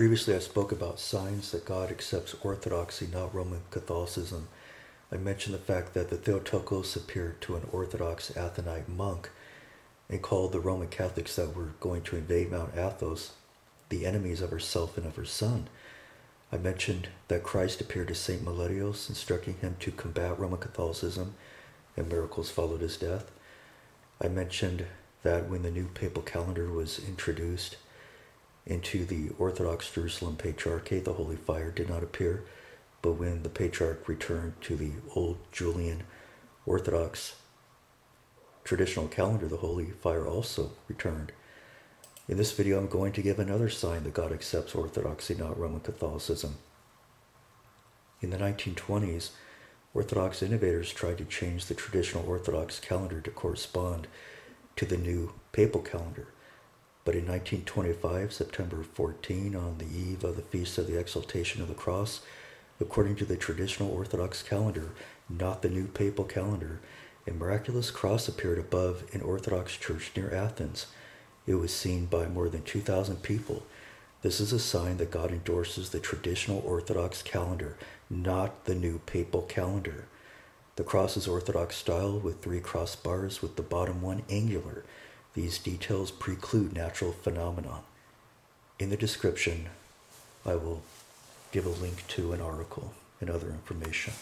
Previously, I spoke about signs that God accepts Orthodoxy, not Roman Catholicism. I mentioned the fact that the Theotokos appeared to an Orthodox Athonite monk and called the Roman Catholics that were going to invade Mount Athos the enemies of herself and of her son. I mentioned that Christ appeared to Saint Meletios, instructing him to combat Roman Catholicism, and miracles followed his death. I mentioned that when the new papal calendar was introduced, into the Orthodox Jerusalem Patriarchate, the Holy Fire did not appear, but when the Patriarch returned to the old Julian Orthodox traditional calendar, the Holy Fire also returned. In this video, I'm going to give another sign that God accepts Orthodoxy, not Roman Catholicism. In the 1920s, Orthodox innovators tried to change the traditional Orthodox calendar to correspond to the new papal calendar. But in 1925, September 14, on the eve of the Feast of the Exaltation of the Cross, according to the traditional Orthodox calendar, not the new papal calendar, a miraculous cross appeared above an Orthodox church near Athens. It was seen by more than 2,000 people. This is a sign that God endorses the traditional Orthodox calendar, not the new papal calendar. The cross is Orthodox style with three crossbars, with the bottom one angular. These details preclude natural phenomenon. In the description, I will give a link to an article and other information.